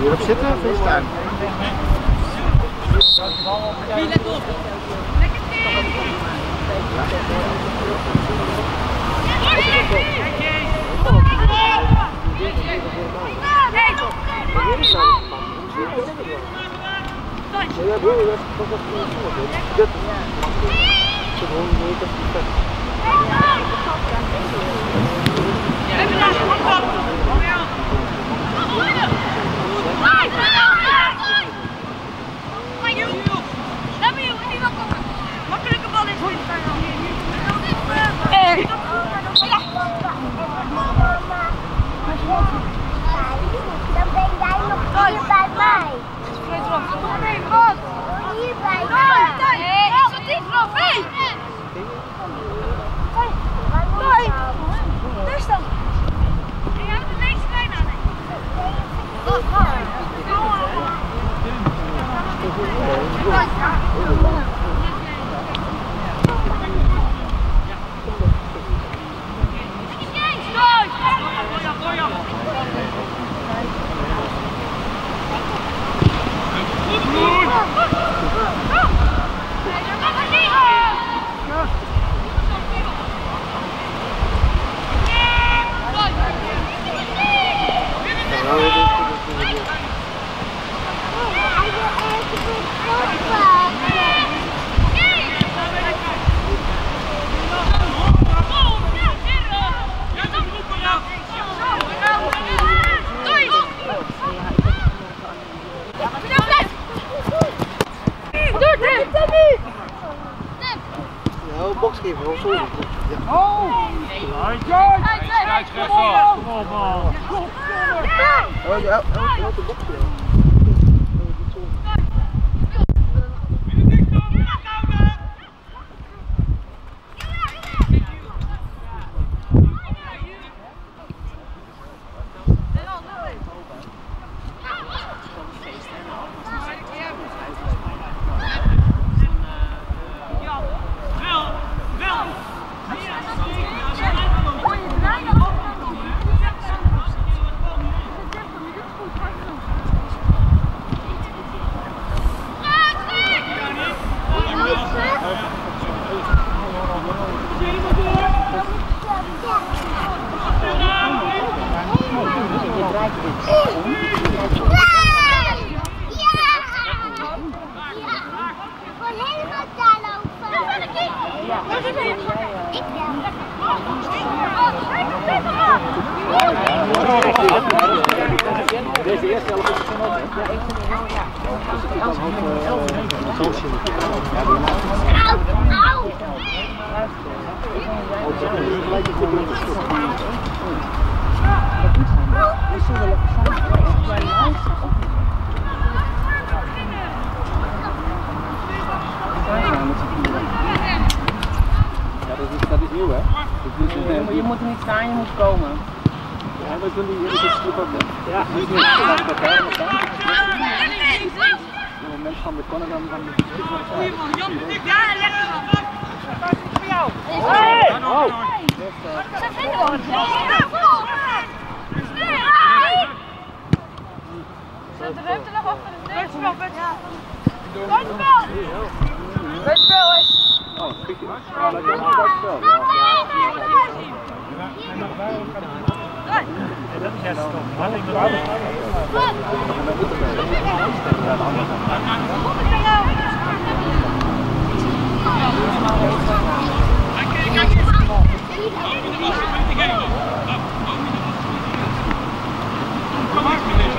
Hierop zitten, freestyle. Ja, broer, dat is toch wat Dit. Gewoon echt Hier bij mij. Nee, ik zat niet vanaf. Hé! Nee. Dus dan. Ik heb de meeste lijn aan. Ja, Op het moment van de corner dan van de Zet de ruimte nog achter de deur. Buitenspel, Oh, kijk je. Ja, dat is je lijn, heb je lijn. Deze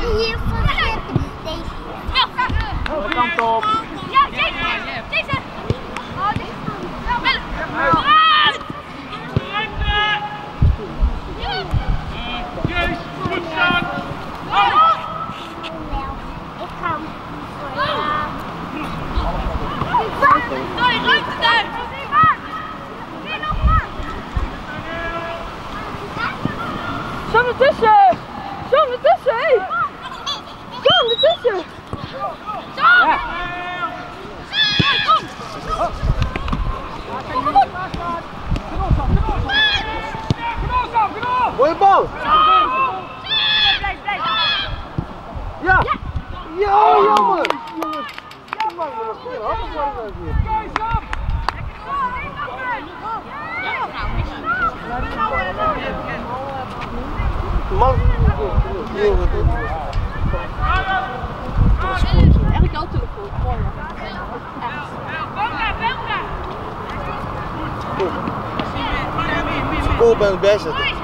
Hier voor de deze. Kant op. jongen, Eigenlijk jouw telefoon. Het bijzetten. Nee.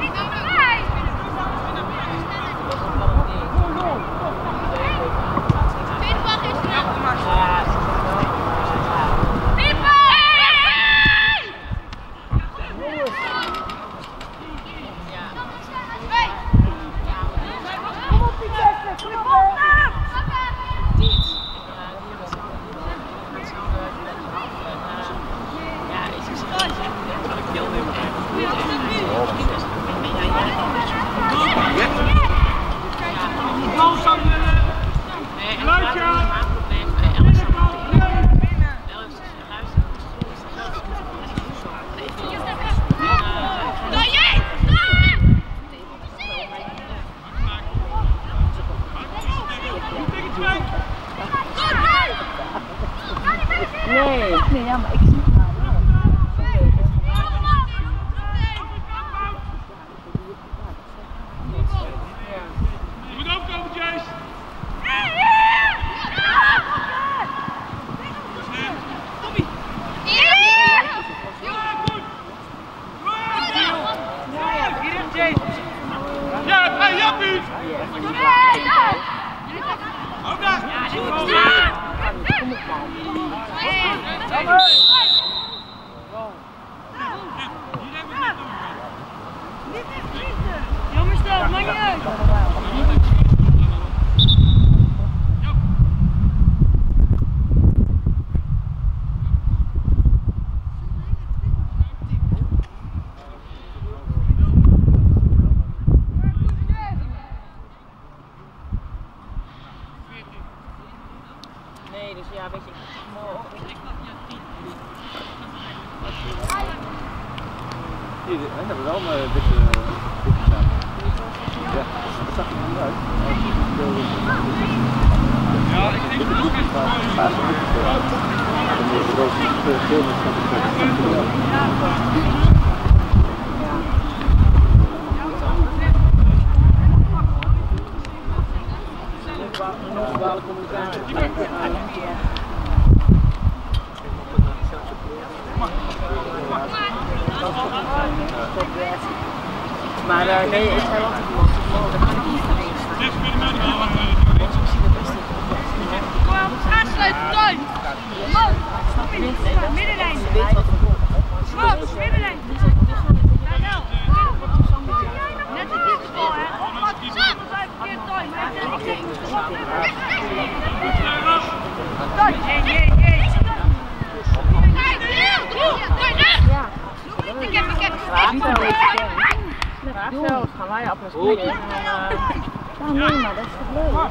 Maar eh, nee, ik zei altijd los. Dan kan ik niet Aansluiten, tuin! Middenlijn! Schot, middenlijn! Net een diepe bal, hè? Anders hij verkeerd tuin. Ik zeg niet Tuin, jee, jee, jee! Ik heb, ik heb. Zelfs gaan wij dan, eh, Ja, nee, maar dat is toch leuk?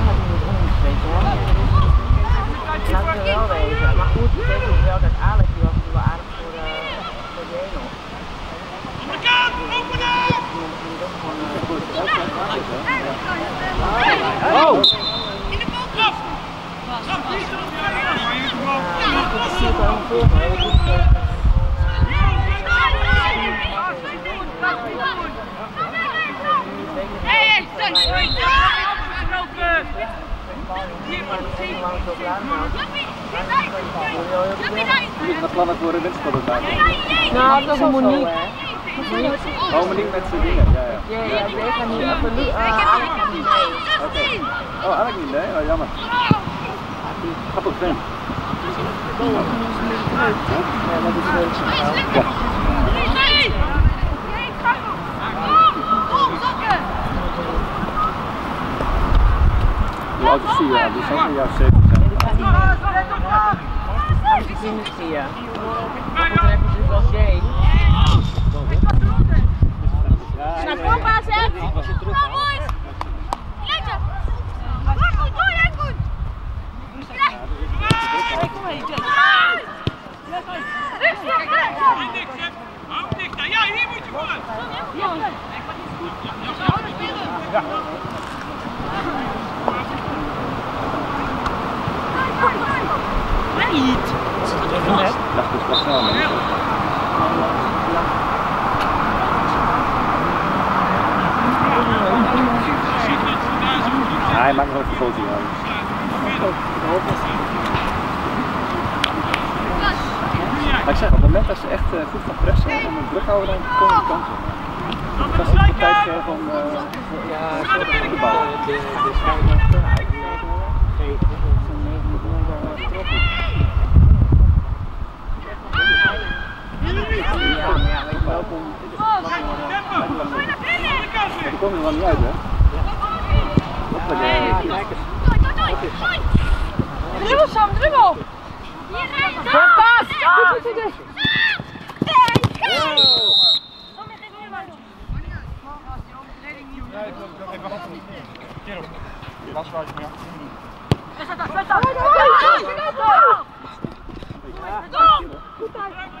weet je wel? Laten we wel wezen. Maar goed, ik wel dat Alex die was natuurlijk wel aardig voor, eh voor. Oh! In de eh! Afgesproken! hoe lang het ook nou. Naar plannen voor een. Nou, dat is Monique. Oh, niet met z'n dingen. Ja, ja. Ja, niet eh, mee. Oh, eigenlijk niet, nee. Oh, jammer. Grappig zo. Hoe oud is die? Ja, die zijn een jaar of 17 zijn. Misschien zie je. Want dan heb je natuurlijk wel Jay. Ja, Naar papa, zeg! Kom, boys! Lekker! Goed, goed, goed, heel goed! Kom heen, Jess! Ja, hier moet je voor! Ik dacht dus wel snel. maar- Ja, hij maakt nog een foto. Ja. Maar ik zeg, op het moment dat ze echt eh, goed gaan pressen en een druk houden, dan komen de kansen. Dat is de tijd geven om eh, Ja, de, de schijn mag toch uitgelegd worden. Nee, dit is een 9 miljoen wel trokken. Ja, maar ja, weet je welkom. Maar die komen er wel niet uit, hè? Hoppakee. Kijk eens. Dribbel Sam, dribbel! Voor paas! Goed, goed, goed. Kom maar!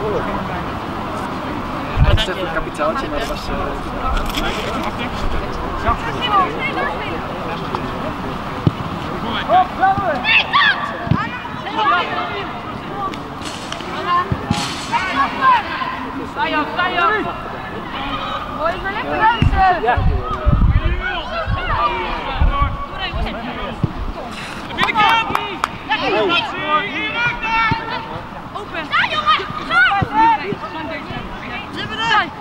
rollen. Dat is een kapitaaltje, maar dat was... Uh, Ja. vrijdag! Hoi, maar lekker dansen! Ja. De binnenkant! Lekker dansen! Hier, daar! Open. Ja, jongen. Zo.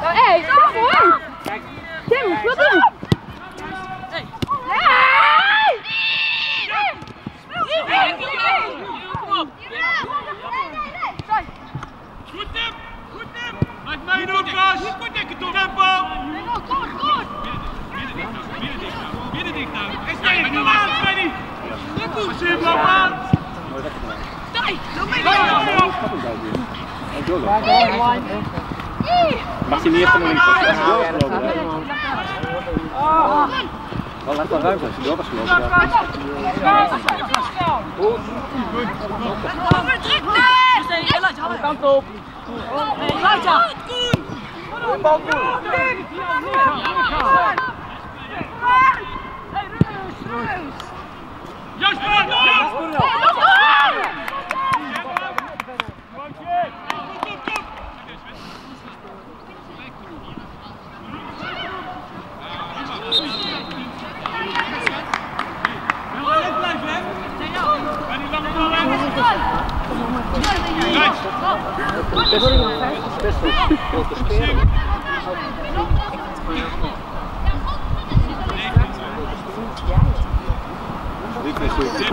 Hé, stop hoor! Tim, wat doen? Goed Tim! Goed Tim! Laat mij doen, Kas! Goed dikke toch! Tempo! Nou, middendicht nou, middendicht nou. En Freddy, kom aan Freddy! Goed loop aan! Mooi weggedaan. Kom Stap hem daar weer. En doorlopen. Mag hij niet echt van links af? Als hij door was gelopen, ja. Wel, laat wel ruimte als hij door was gelopen. Ja. Kant op. Jasper! Jasper! Best wel veel te spelen. Dit is goed.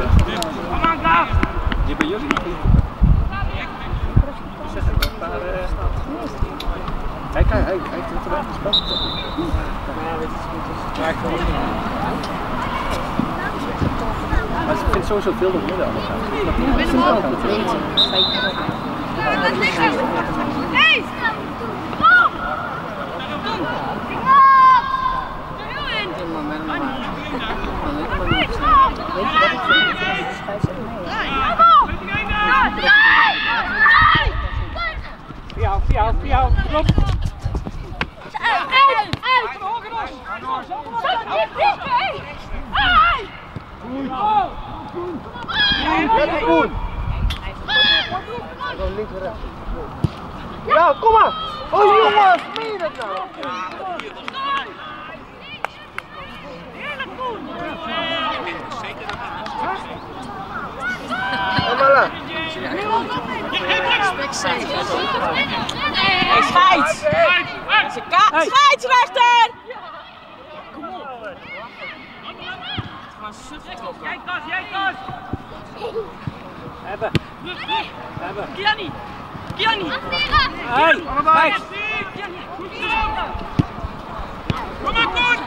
Kom aan, Klaas! Je bij jullie nog niet. Zeg het, een paar... Hij kan, hij, heeft het eruit gespeeld. Maar ik vind sowieso veel de midden anders gaan. Hey! Kom! Via, via, via, klopt. Ja, kom maar. Oh jongens, meen je dat nou? Amala. Hey, scheids. Scheidsrechter! Jij Kas, jij Kas! Hebben. Hebben. Kiani! Kiani! Hey, kijk. Kom maar, Koen!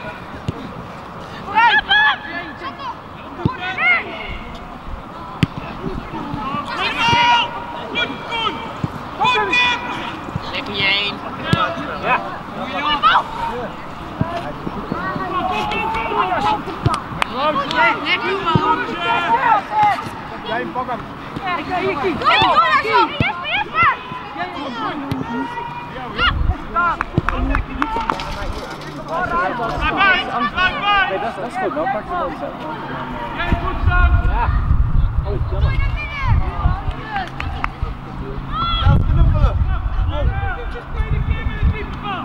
Goed, Koen! Goed, Tim! Lekker je heen. Ja. Jij pak hem. Blijf bij! Blijf bij! Nee, dat is, dat is goed. Dan pak je wel iets uit. Jij goed staan! Ja. Oh, jammer. Tweede keer met het diepe bal.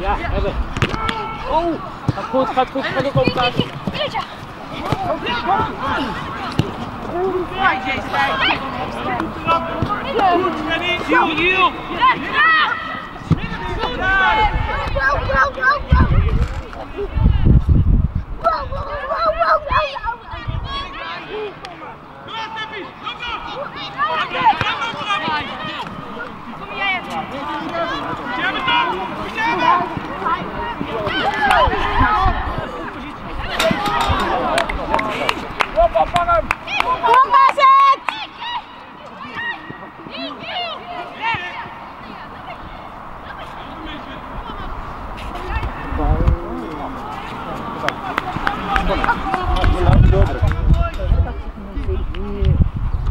Ja, hebben. Oh, gaat goed, gaat goed. Gaat ook op. Goed! Hiel, hiel! Kom maar, Tippie! Kom op! Kom maar zet!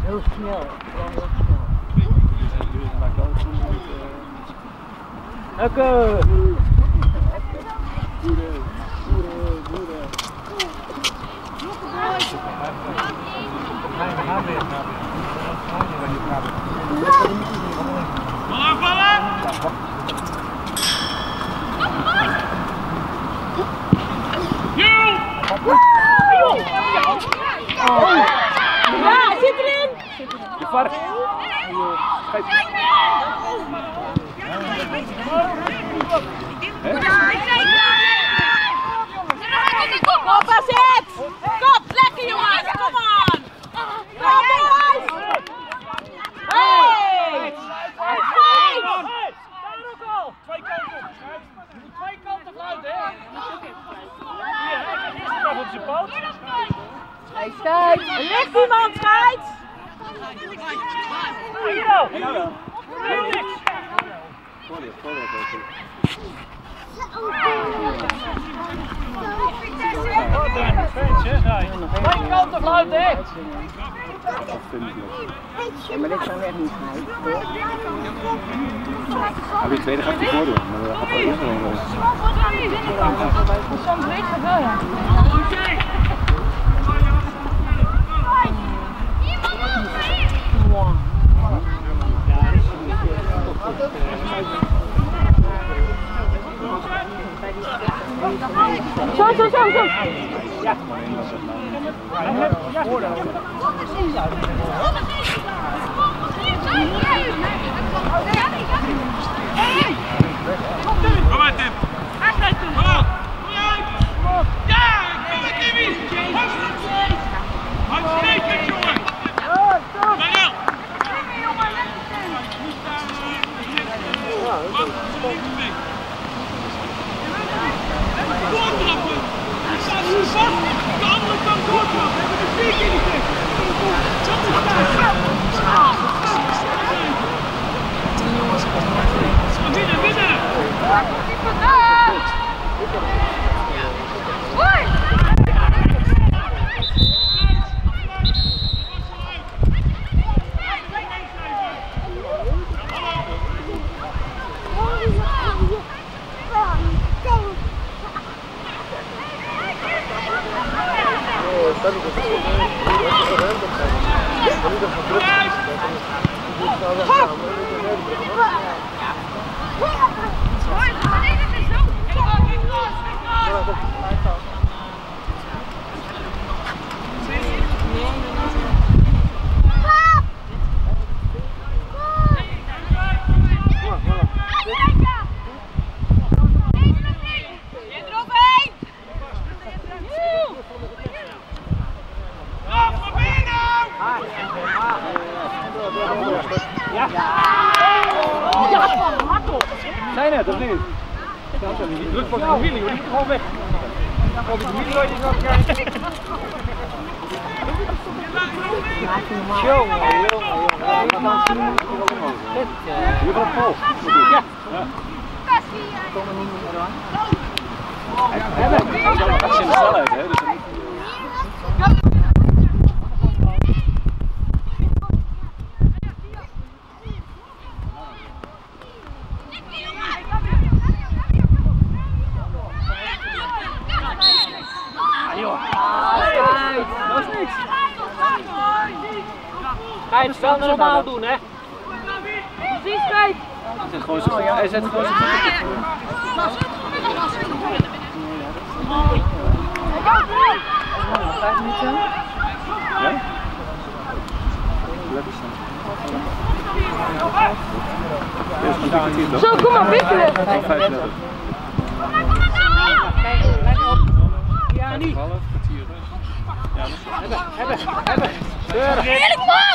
Heel snel. Oké. Bal aanvallen! var. Kijk. Kom, zit! Kom, lekker jongens, kom aan! Kom boys! Hey! Hey! Twee kanten. Twee kanten fluiten, hè? Eerst maar op zijn poot. Er ligt iemand, scheids! Hier al. Twee kanten fluiten, hè? Ja, maar dit kan echt niet gaan. Maar die tweede gaat die voordeel. Maar dat gaat wel eerst wel. Soms weet je ja. Zo, zo, zo, zo. Kom maar, Tim. Kom op. Ja, kom maar, Timmy. Uitstekend, jongen. De andere kant doortrappen. Hebben we vier keer niet tegen. Winnen, winnen. Af, wat ben je nou? Zijn het, of niet? Die druk van de familie, hoor. Die moet gewoon weg. Kom die familie nooit eens afkijken. Jongen, jongen, jongen. Hier van Paul. Ja. Hebben. Dat gaat in de snelheid, hè? Dus dan- Dat is niks. Ga je het wel normaal doen, hè? Precies, kijk. Hij zet gewoon zijn hij zet gewoon zijn de vloer. Ja? Lekker staan. Zo, kom maar, wikkelen. Vijf minuten. Ja, niet. Half kwartier. Ja. Hebben, hebben. Man!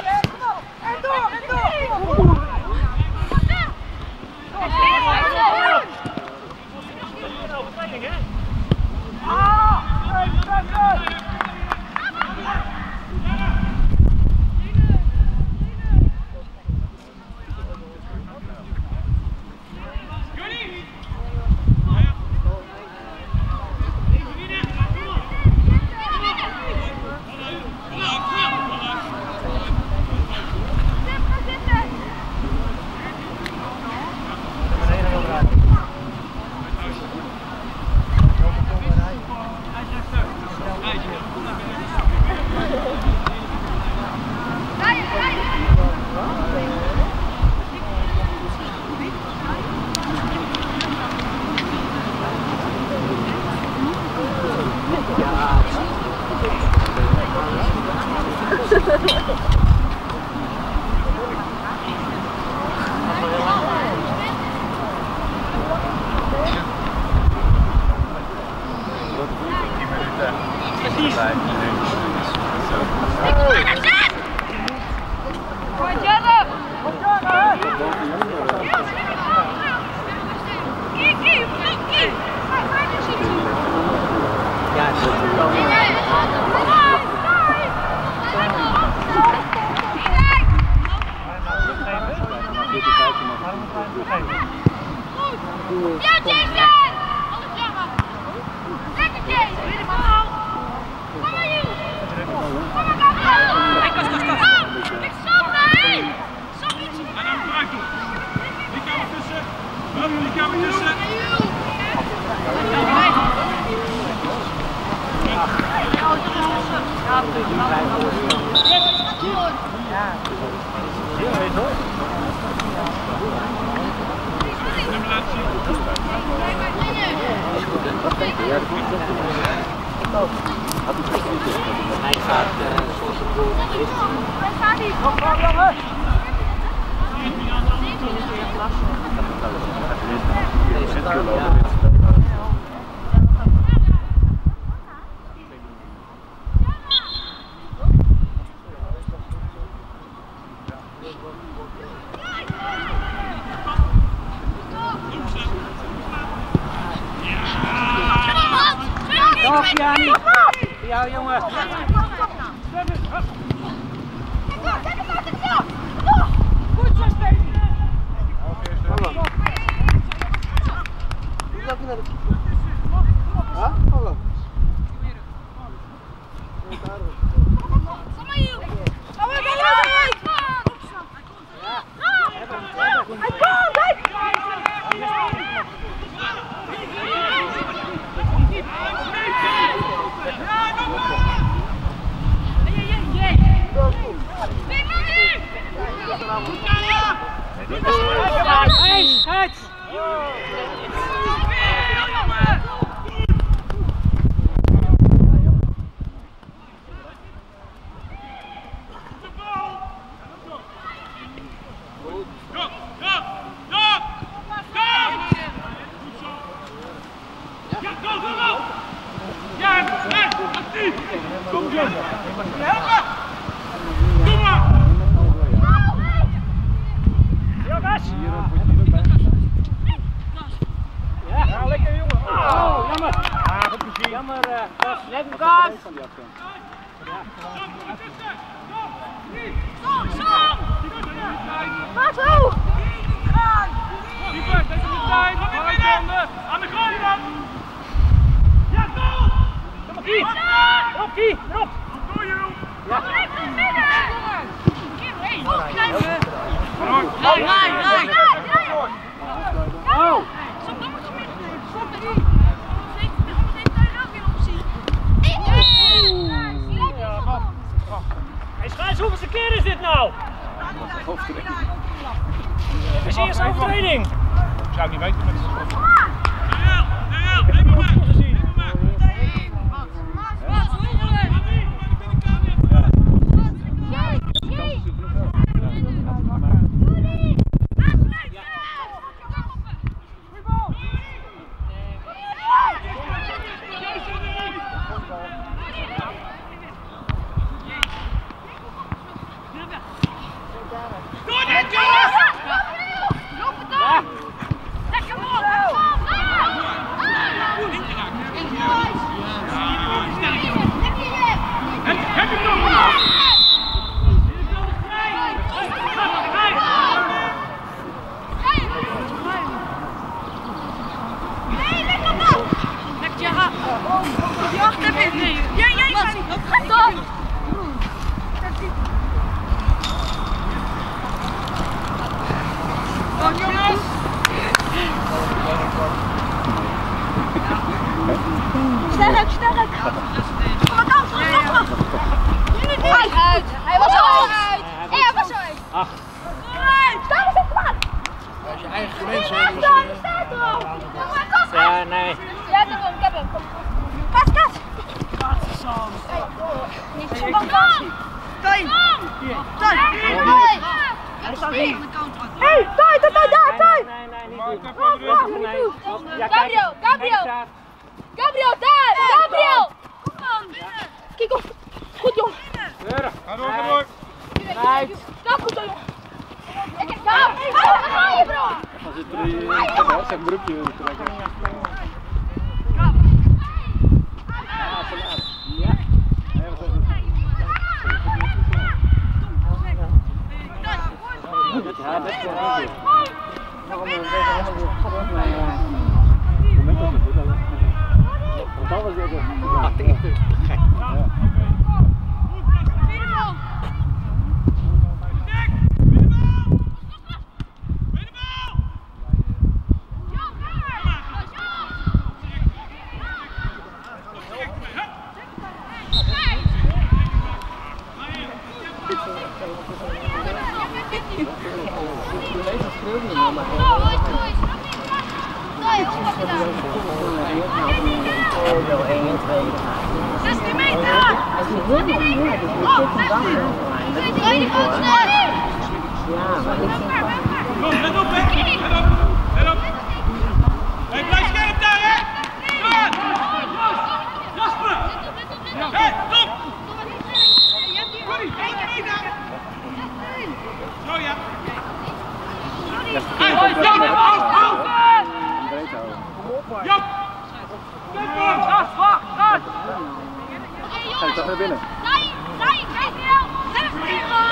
Stap binnen. Nee, nee,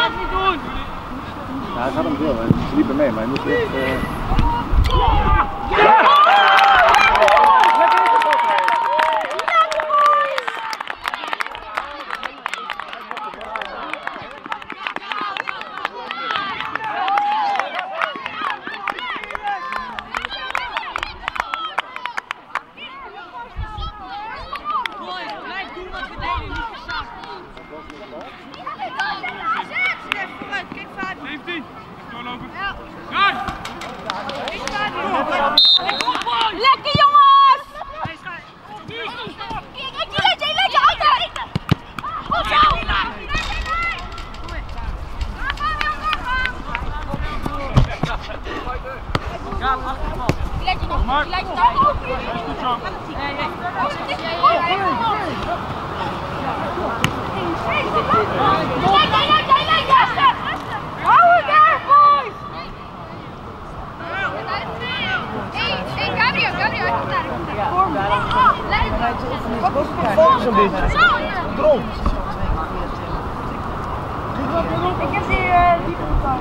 het niet doen. Ja, hij gaat hem veel. Ze liepen mee, maar hij moet echt... Eh, Focus een beetje. Dronk. Ik heb die eh, Hij van.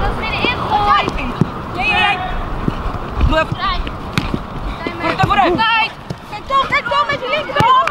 Dat is geen ingooi. Jij, jij. Doe even. Vooruit. Kijk toch, kijk dan met je linkerhand.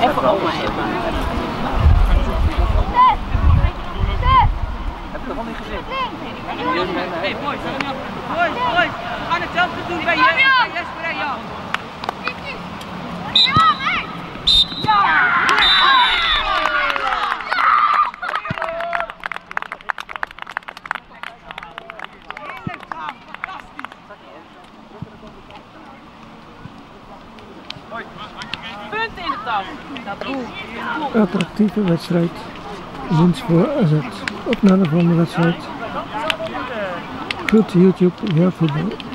Even oma even. Heb je nog niet gezien? Nee, mooi. boys, boys, We gaan hetzelfde doen bij Jesper en Jan. Ja! attractieve wedstrijd. Winst voor AZ. Op naar de volgende wedstrijd. Goed YouTube, ja voetbal.